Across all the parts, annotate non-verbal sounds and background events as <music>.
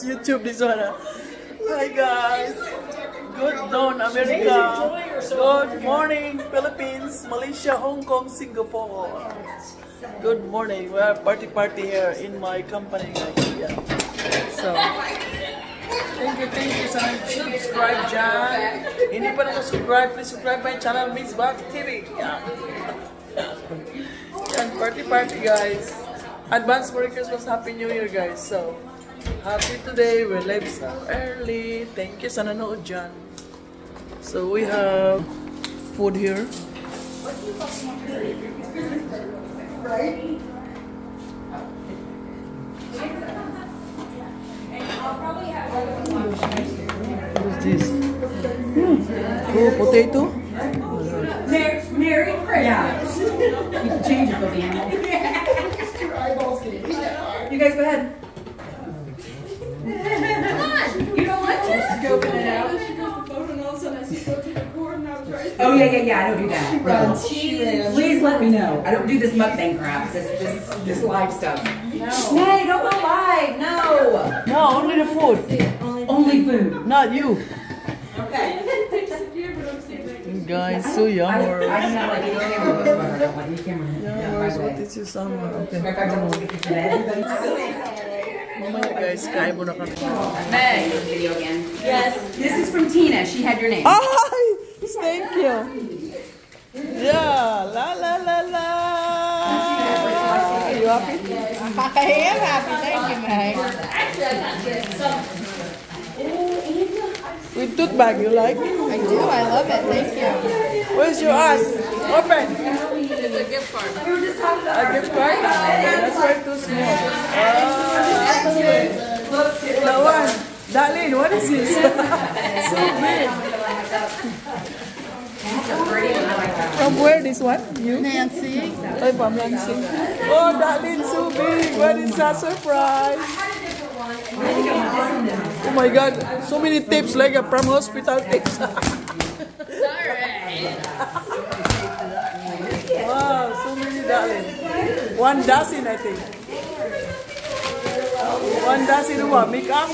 YouTube this one. Hi guys. Good dawn, America. Good morning, Philippines, Malaysia, Hong Kong, Singapore. Good morning. We have party party here in my company. Yeah. So, thank you, thank you. Sana subscribe dyan. Hindi pa na-subscribe, please subscribe my channel, Miss Bag TV. Yeah. Party party guys. Advance Merry Christmas, Happy New Year guys. So, happy today. We live so early. Thank you sa nanood dyan. So, we have food here. Right? What is this? Hmm. Oh, potato? Merry, Merry Christmas. You can change it for the animal. <laughs> You guys go ahead. You don't want to? Scoping it out. Oh yeah, yeah, yeah. I don't do that. Runs. Please let me know. I don't do this mukbang crap. This, this, this live stuff. No. Nay, don't go live. No. No, only the food. Only food. Not you. Okay. Guys, so I, I yummy. do not like any camera. but I don't like any camera. Yummers, what is your summer? Okay. Mamaya guys, kain muna kami. Meg. Video again. Yes. This is from Tina. She had your name. Ay! Thank you. Yeah, la la la la. Are You happy? I am happy. Thank you, Meg. With tooth bag, you like? I do. I love it. Thank you. Where's your ass? Open. A gift card. A gift card? That's why too small. Ah, the one. Darlene, what is this? so big. From where this one? You? Nancy. Ay, from Nancy. Oh, Darlene, so big. What is that surprise? Oh my God, so many tips like uh, from hospital tips. wow, so many darling. One dozen, I think. One dozen what? Makeup?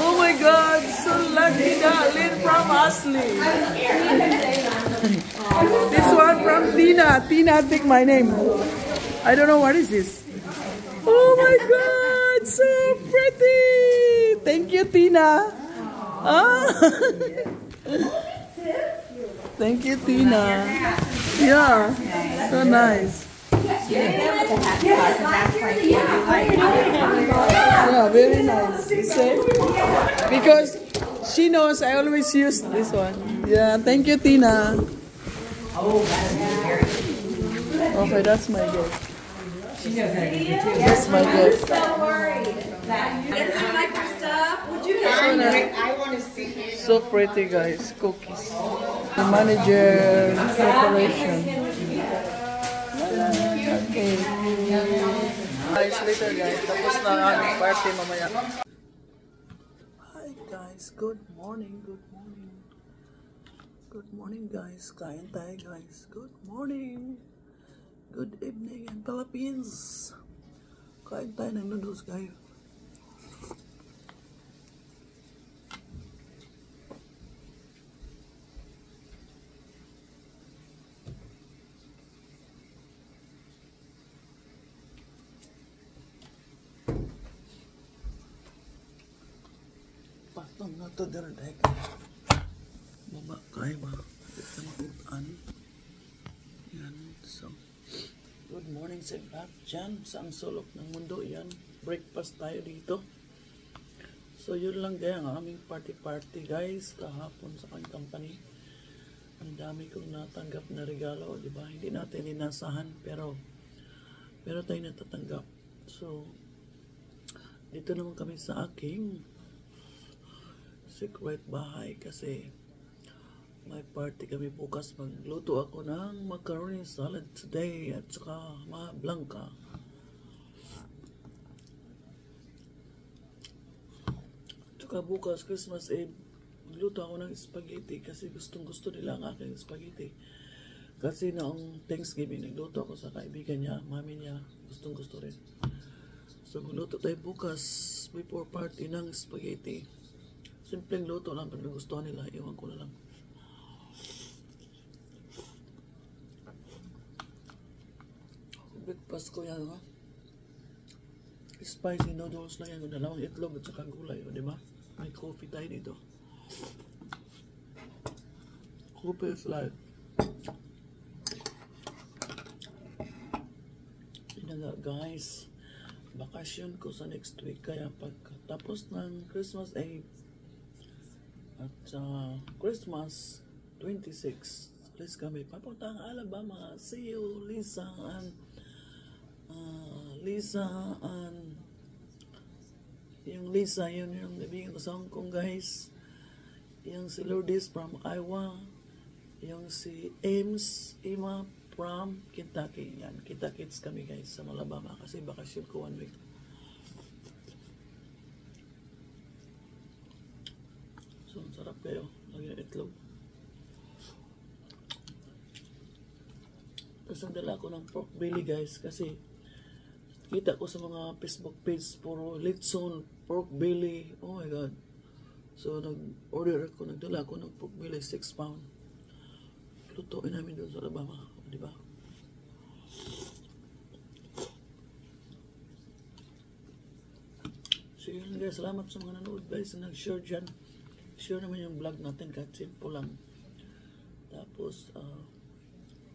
Oh my God, so lucky darling from Ashley. this one from Tina. Tina, take my name. I don't know what is this. Oh my God, so pretty. Thank you, Tina. Ah. <laughs> Thank you, Tina. Yeah, so nice. Yeah, very nice. Because she knows I always use this one. Yeah, thank you, Tina. Okay, that's my gift. She knows how to do it too. That's my gift. So pretty, guys. Cookies. The manager preparation. Okay. Guys, later guys. Tapos na ang aming party mamaya. Hi guys. Good morning. Good morning. Good morning guys. Kain tayo guys. Good morning. Good evening in Philippines. Kain tayo ng noodles guys. Patong na to direk. Baba kay ba? Ito morning sa lahat dyan. Sa ang sulok ng mundo. Yan. Breakfast tayo dito. So, yun lang kaya aming party-party guys. Kahapon sa kanyang company. Ang dami kong natanggap na regalo. Di ba? Hindi natin inasahan. Pero, pero tayo natatanggap. So, dito naman kami sa aking secret bahay kasi may party kami bukas. Magluto ako ng macaroni salad today at saka mga blanca. Tsaka bukas, Christmas Eve, magluto ako ng spaghetti kasi gustong gusto nila ang aking spaghetti. Kasi noong Thanksgiving, nagluto ako sa kaibigan niya, mami niya, gustong gusto rin. So, magluto tayo bukas before party ng spaghetti. Simpleng luto lang pag nagustuhan nila. Iwan ko na lang. Breakfast ko yan, ha? Spicy noodles lang yan. Dalawang itlog at saka gulay, o, di ba? May coffee tayo dito. Coffee is life. Yun na nga, guys. Bakasyon ko sa next week. Kaya pagkatapos ng Christmas Eve at sa Christmas 26, please kami papunta ang Alabama. See you, Lisa and uh, Lisa and yung Lisa, yun yung nabigyan ko sa Hong Kong, guys. Yung si Lourdes from Iowa. Yung si Ames, Ima from Kentucky. Yan, Kentucky's kami guys sa Alabama kasi bakasyon ko one week. So, sarap kayo. Lagi ng itlog. Tapos ang dala ko ng pork belly guys kasi kita ko sa mga Facebook page puro litson, pork belly. Oh my God. So, nag-order ako, nagdala ako ng pork belly, 6 pound. Lutuin namin doon sa Alabama. Di ba? So yun guys, salamat sa mga nanood guys na nag-share dyan. Share naman yung vlog natin kahit simple lang. Tapos, uh,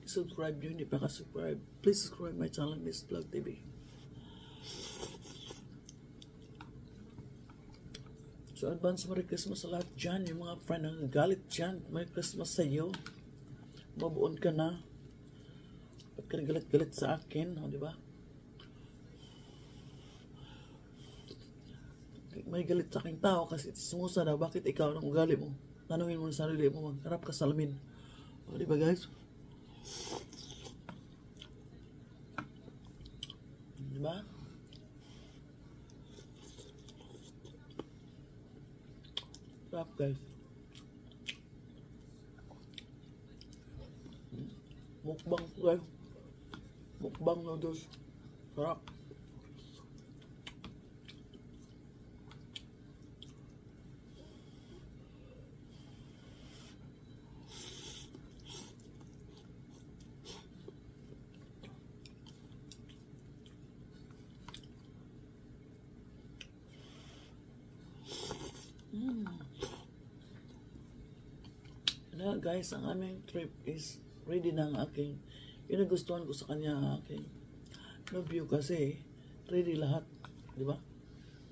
subscribe nyo, hindi pa ka-subscribe. Please subscribe my channel, Miss Vlog TV. So, advance Merry Christmas sa lahat dyan. Yung mga friend na galit dyan. Merry Christmas sa iyo. Mabuon ka na. Ba't ka galit-galit sa akin? O, di ba? May galit sa aking tao kasi sumusa daw. Bakit ikaw ang ugali mo? Tanungin mo sa sarili mo. Magharap ka sa lamin. O, di ba guys? Di ba? Sarap guys. Mukbang guys. Mukbang noodles. Sarap. Na guys, ang aming trip is ready na ang aking yung nagustuhan ko sa kanya ang aking review kasi ready lahat, di ba?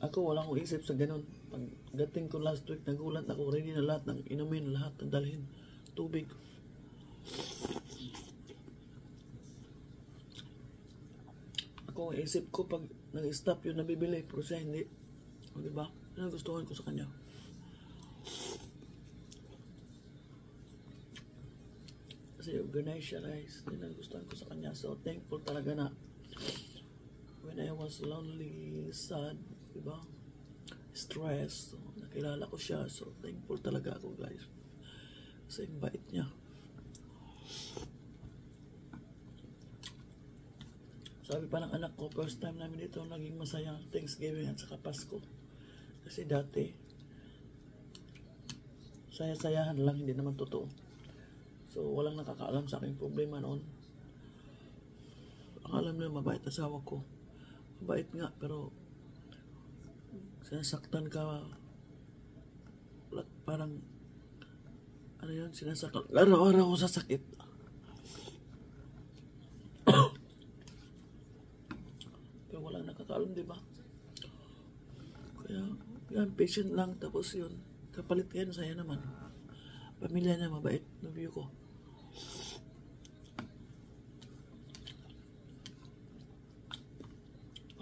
Ako wala akong isip sa ganun. Pag dating ko last week, nagulat ako, ready na lahat ng inumin, lahat ng dalhin, tubig. Ako ang isip ko pag nag-stop yun nabibili, pero siya hindi. O, di ba? Yung nagustuhan ko sa kanya. Kasi organized siya guys. Yun ang gustuhan ko sa kanya. So thankful talaga na when I was lonely, sad, di ba? Stressed. So, nakilala ko siya. So thankful talaga ako guys. Kasi bait niya. Sabi pa ng anak ko, first time namin dito naging masaya Thanksgiving at saka Pasko. Kasi dati, saya-sayahan lang, hindi naman totoo. So, walang nakakaalam sa aking problema noon. Ang alam nila, mabait asawa ko. Mabait nga, pero sinasaktan ka parang ano yun, sinasaktan. Araw-araw ako sa sakit. <coughs> pero walang nakakaalam, di ba? Kaya, yan, patient lang. Tapos yun, kapalit yan, saya naman. Pamilya niya, mabait. Nabiyo ko.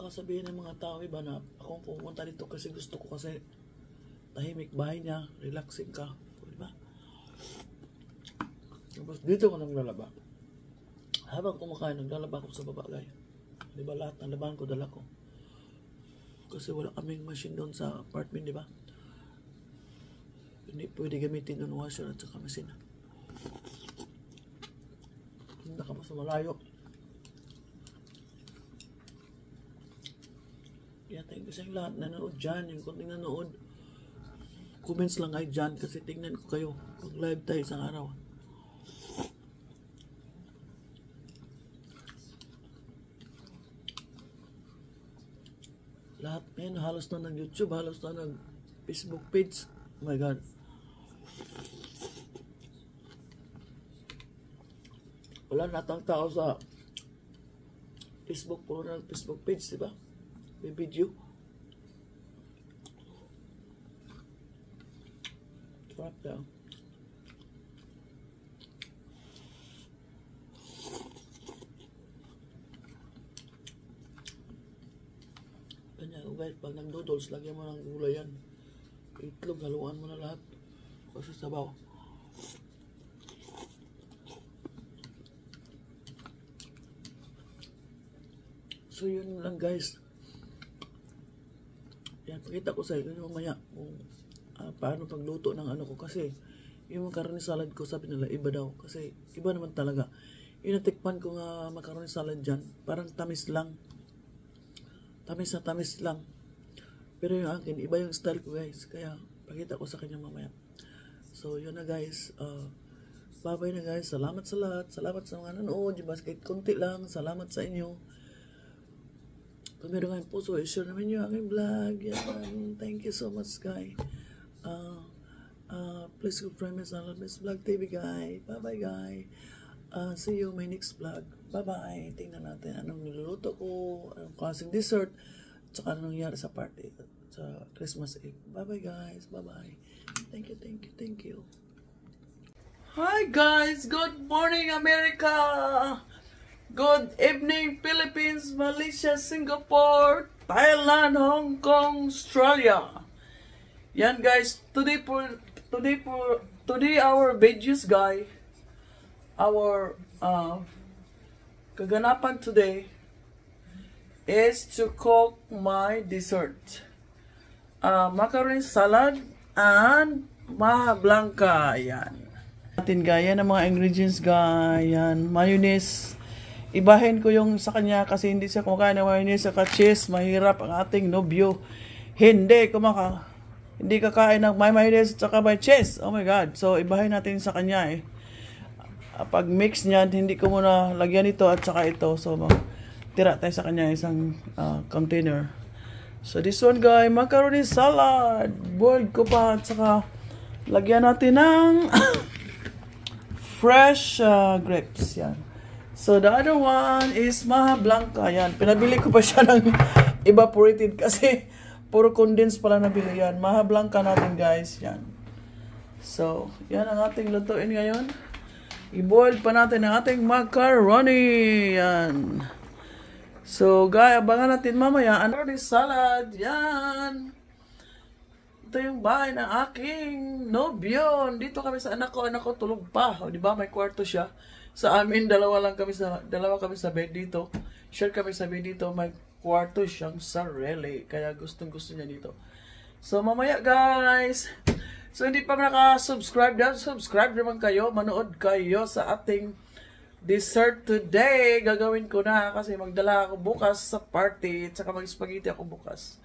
Baka sabihin ng mga tao iba na ako pumunta dito kasi gusto ko kasi tahimik bahay niya, relaxing ka. Di ba? Tapos dito ko naglalaba. Habang kumakain, naglalaba ako sa baba, guys. Di ba lahat ng labahan ko dala ko. Kasi wala kaming machine doon sa apartment, di ba? Hindi pwede gamitin ng washer at saka machine. Punta ka pa sa malayo. You sa lahat na nanood dyan. Yung konting nanood. Comments lang kayo dyan kasi tingnan ko kayo pag live tayo isang araw. Lahat ngayon halos na nag YouTube, halos na nag Facebook page. Oh my God. Wala na tang tao sa Facebook, puro na Facebook page, di ba? May video. Crap daw. Kanya guys, pag nag-noodles, lagyan mo ng gulay yan. Itlog, haluan mo na lahat. Kasi sabaw. So yun lang guys. Yan, pakita ko sa inyo mamaya kung ah, paano pagluto ng ano ko. Kasi yung macaroni salad ko, sabi nila, iba daw. Kasi iba naman talaga. Yung natikpan ko nga macaroni salad dyan, parang tamis lang. Tamis na tamis lang. Pero yung akin, iba yung style ko guys. Kaya pakita ko sa kanya mamaya. So yun na guys. Uh, bye-bye na guys. Salamat sa lahat. Salamat sa mga nanood. Yung basket konti lang. Salamat sa inyo. Kung meron kayong puso, i-share naman yung aking vlog. Yan. Thank you so much, guys. Uh, uh, please subscribe my channel, Miss Vlog TV, guys. Bye-bye, guys. Uh, see you my next vlog. Bye-bye. Tingnan natin anong niluluto ko, anong klaseng dessert, tsaka anong nangyari sa party, sa Christmas Eve. Bye-bye, guys. Bye-bye. Thank you, thank you, thank you. Hi, guys. Good morning, America. Good evening, Philippines, Malaysia, Singapore, Thailand, Hong Kong, Australia. Yan guys, today for today for today our videos guy, our uh, kaganapan today is to cook my dessert. Uh, macaroni salad and maha blanca. Yan. Natin gaya ng mga ingredients gaya, mayonnaise, Ibahin ko yung sa kanya kasi hindi siya kumakain ng mayonnaise sa cheese. Mahirap ang ating nobyo. Hindi kumaka hindi kakain ng may mayonnaise at may cheese. Oh my God. So, ibahin natin sa kanya eh. Pag mix niyan, hindi ko muna lagyan ito at saka ito. So, tira tayo sa kanya isang uh, container. So, this one guy, macaroni salad. Boiled ko pa at saka lagyan natin ng <coughs> fresh uh, grapes. Yan. So, the other one is Maha Blanca. Yan. Pinabili ko pa siya ng <laughs> evaporated kasi puro condensed pala nabili yan. Maha Blanca natin, guys. Yan. So, yan ang ating lutuin ngayon. I-boil pa natin ang ating macaroni. Yan. So, guys, abangan natin mamaya. Ano ni salad? Yan. Ito yung bahay ng aking nobyo. Dito kami sa anak ko. Anak ko tulog pa. O, di ba? May kwarto siya sa amin dalawa lang kami sa dalawa kami sa bed dito. Share kami sa bed dito. May kwarto siyang sarili. Kaya gustong gusto niya dito. So mamaya guys. So hindi pa naka-subscribe dyan, subscribe naman kayo. Manood kayo sa ating dessert today. Gagawin ko na kasi magdala ako bukas sa party. At saka mag-spaghetti ako bukas.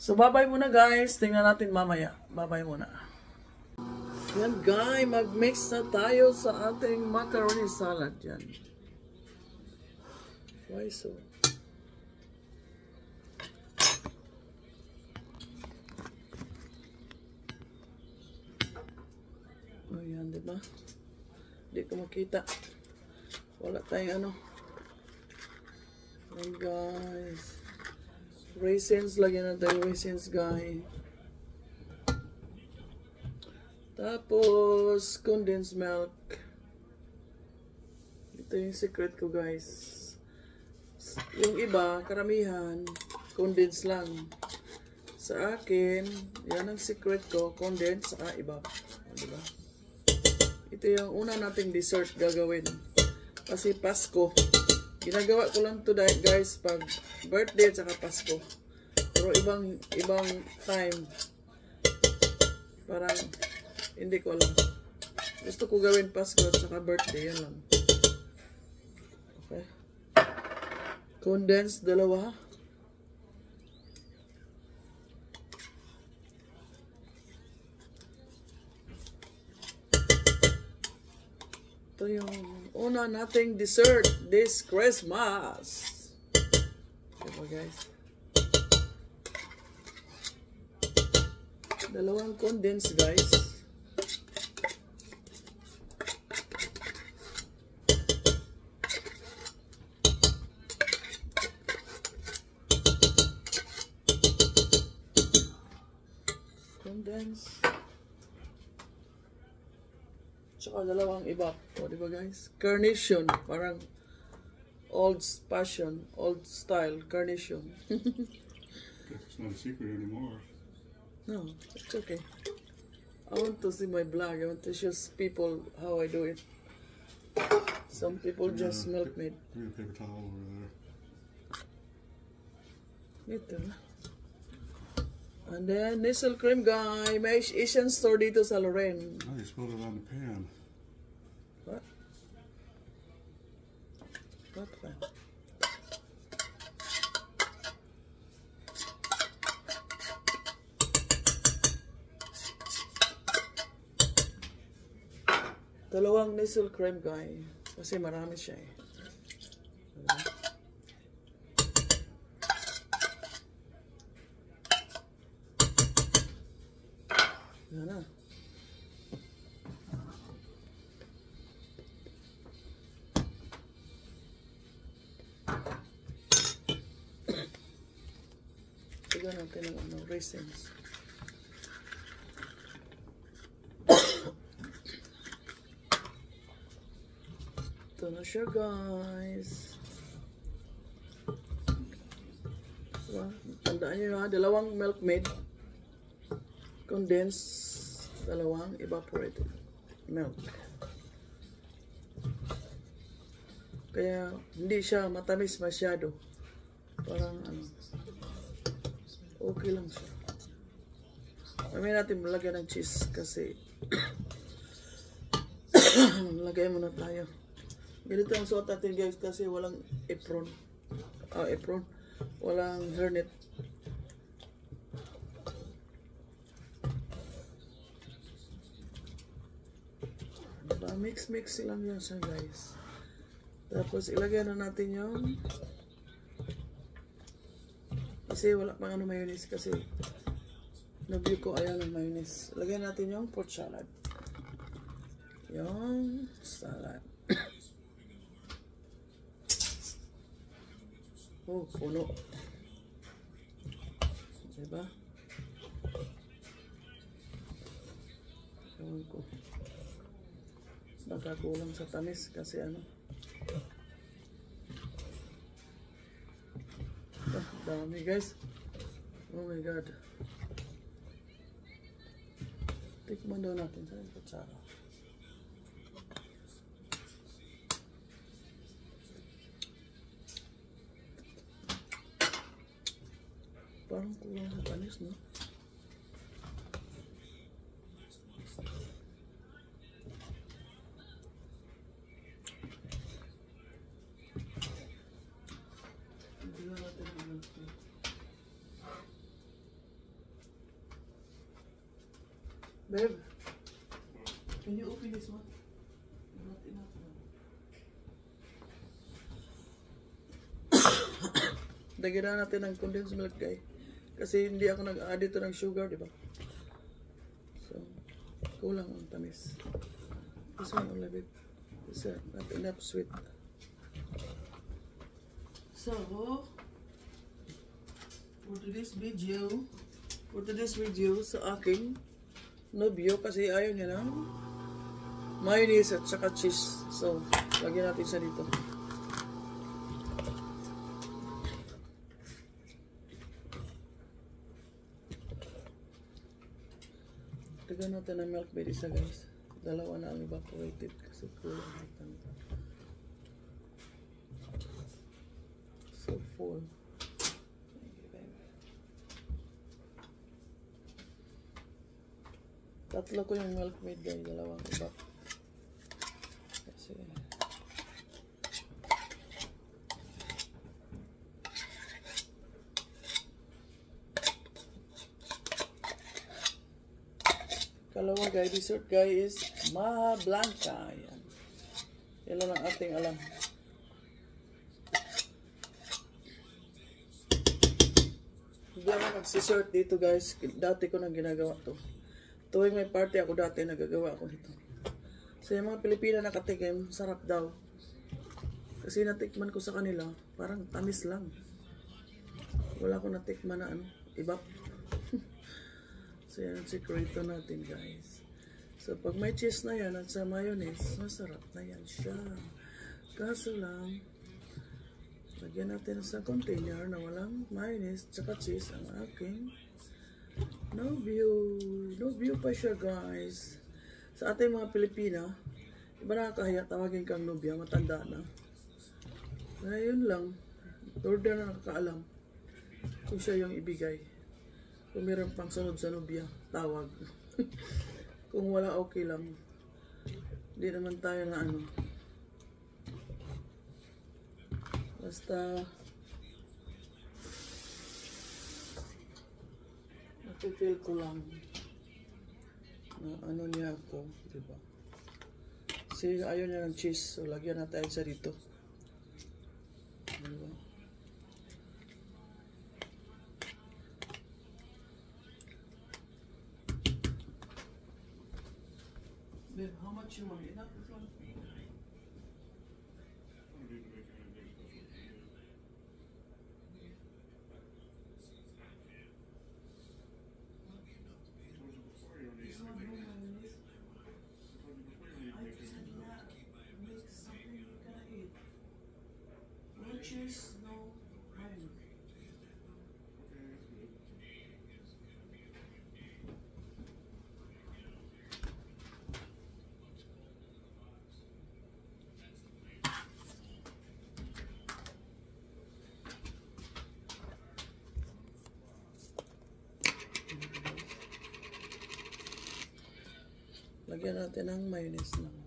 So bye-bye muna guys. Tingnan natin mamaya. Bye-bye muna. Yan guys, mag-mix na tayo sa ating macaroni salad yan. Why so? O oh, yan, diba? Hindi ko makita. Wala tayong ano. Yan guys. Raisins, lagyan na tayo raisins guys. Tapos, condensed milk. Ito yung secret ko, guys. Yung iba, karamihan, condensed lang. Sa akin, yan ang secret ko, condensed, saka iba. Diba? Ito yung una nating dessert gagawin. Kasi Pasko. Ginagawa ko lang to guys pag birthday at saka Pasko. Pero ibang ibang time. Parang hindi ko alam. Gusto ko gawin Pasko at saka birthday. Yan lang. Okay. Condensed, dalawa. Yung una nating dessert this Christmas. Diba guys? Dalawang condensed guys. Dalawang iba. O, di ba guys? Carnation. Parang old fashion, old style carnation. It's not a secret anymore. no, it's okay. I want to see my blog. I want to show people how I do it. Some people just Yeah. milkmaid. Bring a paper towel over there. Ito. And then, Nissan cream guy. May Asian store dito sa Loren. Oh, you spilled it on the pan. Fan? Dalawang Nissan cream guy. Kasi marami siya eh. Diba? Yan na. Tignan natin ang ano, raisins. Ito na siya, guys. Diba? Tandaan nyo ha, dalawang milkmaid. Condensed, dalawang evaporated milk. Kaya hindi siya matamis masyado. Parang okay lang siya. Mamaya natin malagyan ng cheese kasi <coughs> lagay muna tayo. Ganito ang suot natin guys kasi walang apron. Ah, apron. Walang hairnet. Diba? Mix-mix lang yan siya guys. Tapos ilagay na natin yung kasi wala pang ano mayonnaise kasi nabview ko ayaw ng mayonnaise. Lagyan natin yung pork salad. Yung salad. <coughs> oh, puno. Diba? Ewan ko. Baka kulang sa tamis kasi ano. Ah, dami guys. Oh my god. Tikman daw natin sa kutsara. Parang kulang sa tamis, no? Babe, can you open this one? Not enough. na <coughs> natin ng condensed milk, guy. Kasi hindi ako nag-add ito ng sugar, di ba? So, kulang ang tamis. This one only bit. This uh, not enough sweet. So, for today's video, for today's video sa aking nobyo kasi ayaw niya ng mayonnaise at saka cheese. So, lagyan natin siya dito. Lagyan natin ng milk bed isa guys. Dalawa na ang evaporated kasi kulang natin. So full. Thank you, babe. Tatlo ko yung milk maid guys, dalawang iba. Kasi Kalawa guy, dessert guy is Maha Blanca. Yan. Yan lang ang ating alam. Hindi ako nagsisort dito guys. Dati ko nang ginagawa to. Tuwing may party ako dati, nagagawa ako nito. So yung mga Pilipina nakatikim, sarap daw. Kasi natikman ko sa kanila, parang tamis lang. Wala ko natikman na ano, iba. <laughs> so yan ang sikreto natin guys. So pag may cheese na yan at sa mayonnaise, masarap na yan siya. Kaso lang, lagyan natin sa container na walang mayonnaise tsaka cheese ang aking no view. No view pa siya guys. Sa ating mga Pilipina, iba nakakahiya tawagin kang nobya, matanda na. Ngayon lang, order na nakakaalam kung siya yung ibigay. Kung meron pang sunod sa nobya, tawag. <laughs> kung wala, okay lang. Hindi naman tayo na ano. Basta, napipil ko lang na ano niya ako, di ba? Kasi ayaw niya ng cheese, so lagyan natin sa dito. Di ba? How much you want? Enough this one? No cheese, no mayonnaise. Lagyan natin ng mayonnaise lang.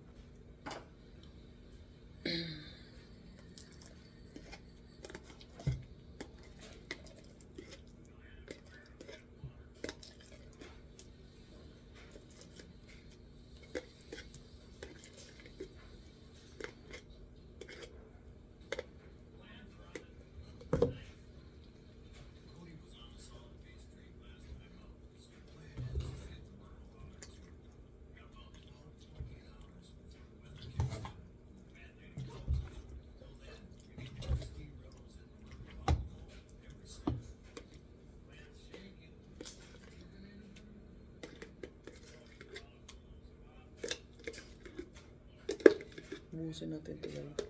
Buhusin natin ito lang. Okay.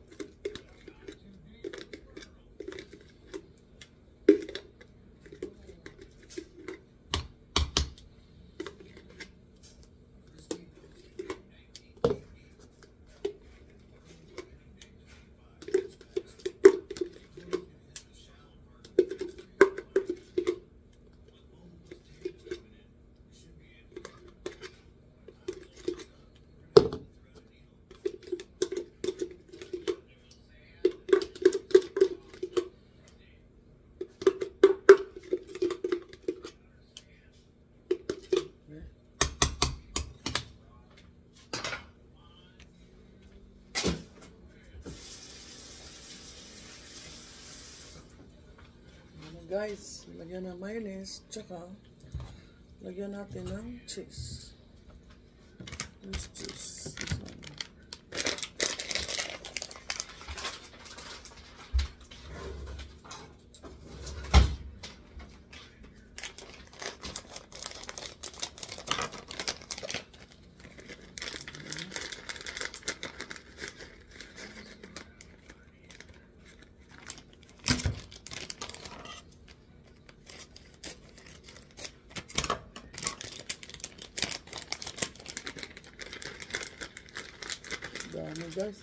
Ano guys, lagyan ng mayonnaise, tsaka lagyan natin ng cheese. Cheese. This one. Dami guys.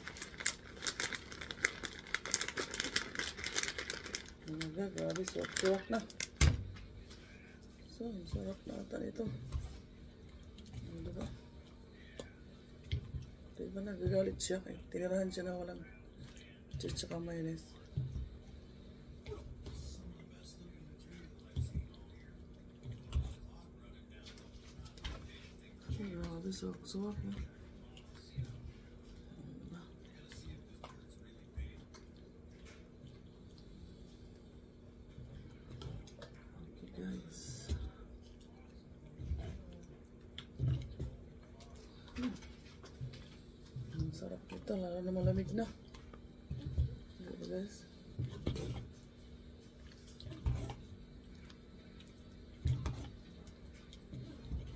Ano ga, grabe, suwak-suwak na. So, sarap na ata nito. Ano diba? Ito iba nagagalit siya. Eh. Tinirahan siya na walang cheese tsaka mayonnaise. Grabe, suwak-suwak na. Ito, lalo na malamig na.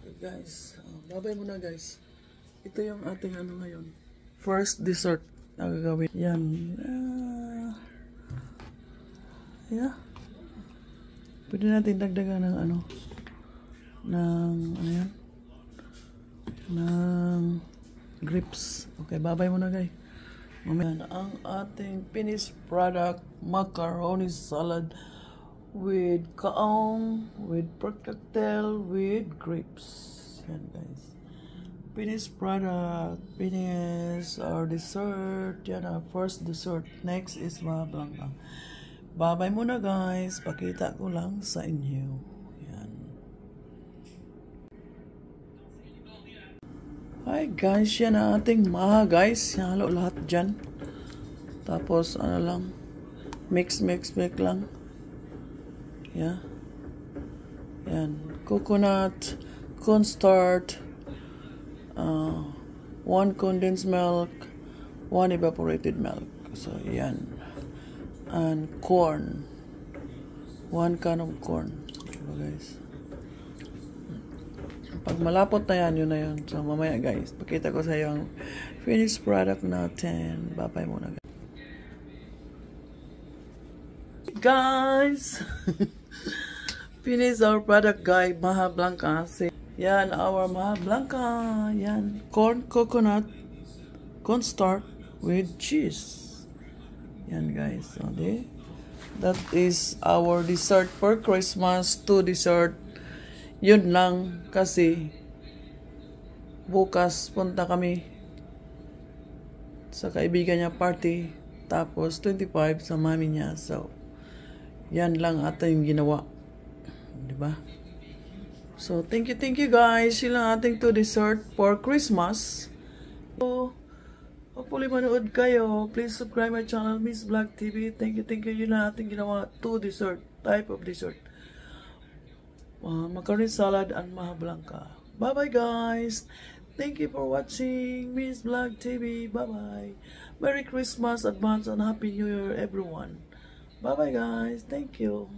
Diba guys? Uh, babay muna guys. Ito yung ating ano ngayon. First dessert na gagawin. Yan. Yeah. Yeah. Pwede natin dagdagan ng ano. Ng, ano yan? Ng grips. Okay, babay muna guys. Mamaya ang ating finished product, macaroni salad with kaong, with pork cocktail, with grapes. Yan guys. Finished product, finished our dessert. Yan our first dessert. Next is mga blanca. Babay muna guys. Pakita ko lang sa inyo. Yan. Hi guys, yan ang ating maha guys. Halo lahat dyan. Tapos ano lang, mix mix mix lang. Yeah. Yan. Coconut, cornstarch, uh, one condensed milk, one evaporated milk. So, yan. And corn. One can of corn. Diba guys? Pag malapot na yan, yun na yun. So, mamaya guys, pakita ko sa iyo ang finished product natin. Babay muna guys. Guys! <laughs> Finish our product guys. Maha Blanca. Yan, our Maha Blanca. Yan. Corn, coconut, cornstarch with cheese. Yan guys. So? That is our dessert for Christmas. Two dessert yun lang kasi bukas punta kami sa kaibigan niya party tapos 25 sa mami niya. So yan lang ating ginawa di ba? So thank you thank you guys. Yun lang ating to dessert for Christmas. So hopefully manood kayo. Please subscribe my channel Miss Black TV thank you thank you. Yun lang ating ginawa to dessert type of dessert uh, macaroni salad and maha blanca. Bye bye guys. Thank you for watching Miss Black TV. Bye bye. Merry Christmas advance and Happy New Year everyone. Bye bye guys. Thank you.